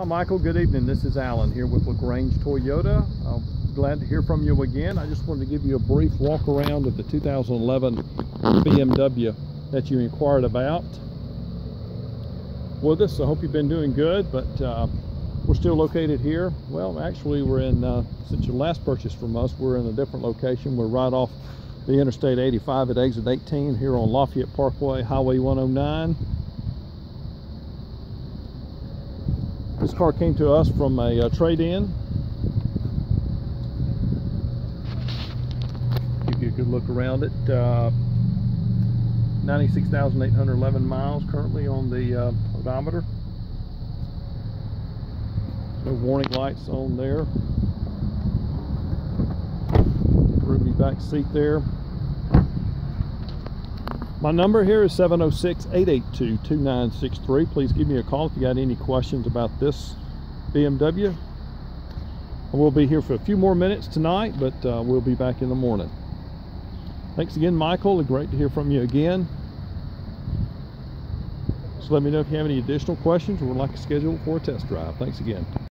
Hi Michael, good evening. This is Alan here with LaGrange Toyota. I'm glad to hear from you again. I just wanted to give you a brief walk around of the 2011 BMW that you inquired about with us. I hope you've been doing good, but uh, we're still located here. Well, actually we're in, uh, since your last purchase from us, we're in a different location. We're right off the Interstate 85 at exit 18 here on Lafayette Parkway, Highway 109. This car came to us from a, uh, trade-in. Give you a good look around it. Uh, 96,811 miles currently on the uh, odometer. No warning lights on there. Ruby back seat there. My number here is 706-882-2963. Please give me a call if you got any questions about this BMW. We'll be here for a few more minutes tonight, but uh, we'll be back in the morning. Thanks again, Michael. Great to hear from you again. So let me know if you have any additional questions or would like to schedule for a test drive. Thanks again.